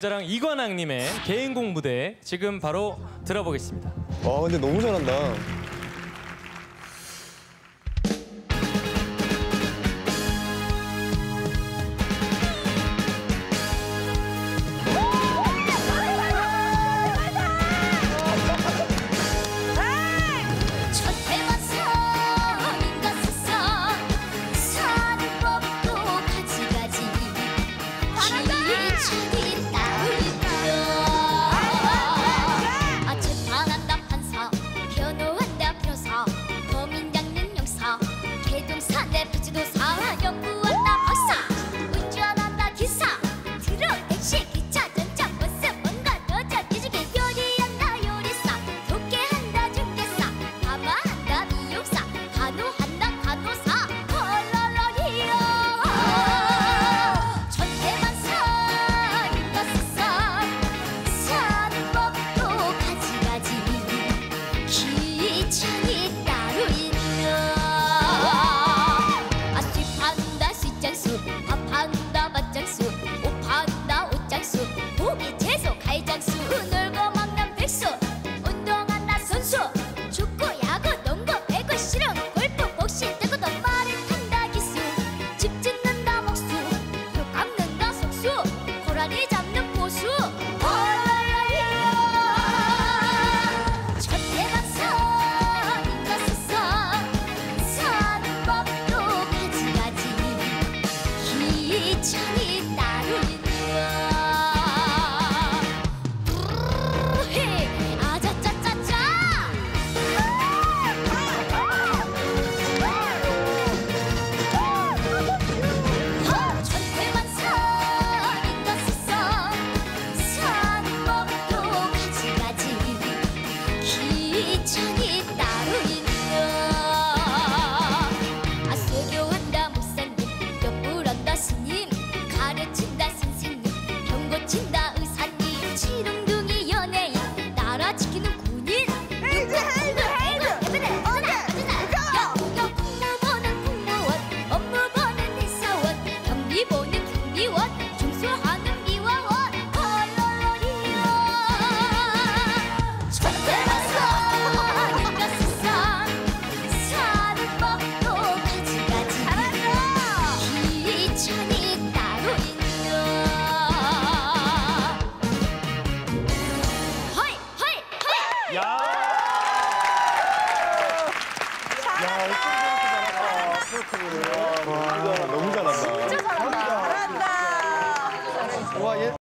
자랑 이관왕님의 개인공 무대 지금 바로 들어보겠습니다. 와 근데 너무 잘한다. 잘한다! Yeah. 一场。Thank.